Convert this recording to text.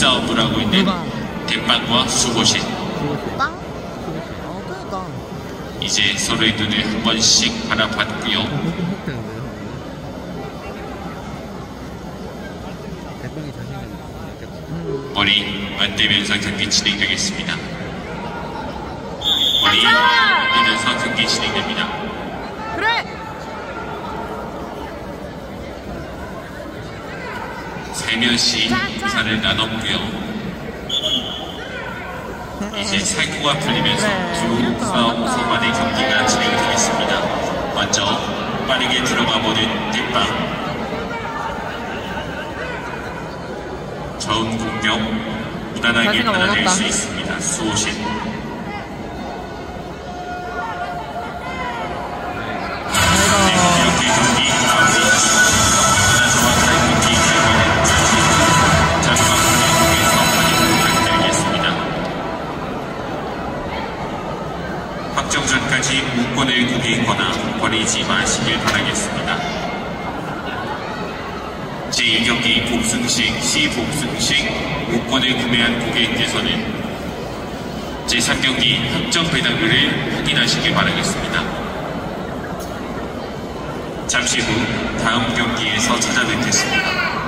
힘싸움을 하고 있는? 대빵과 수고신 빵? 어, 그니까. 이제 서로의 눈을 한 번씩 바라봤고요. 머리 만들면서 경기 진행되겠습니다. 머리 만들면서 경기 진행됩니다. 세면씩 우산을 나눴고요. 이제 살구가 풀리면서 두 싸움 소만의 경기가 진행되겠습니다. 먼저 빠르게 들어가 보는 뒷방. 저음 공격 무난하게 받아낼. 수 있습니다. 수호신. 확정 전까지 우권을 구기거나 버리지 마시길 바라겠습니다. 제1경기 복승식, 시복승식 우권을 구매한 고객께서는 제3경기 확정 배당률을 확인하시길 바라겠습니다. 잠시 후 다음 경기에서 찾아뵙겠습니다.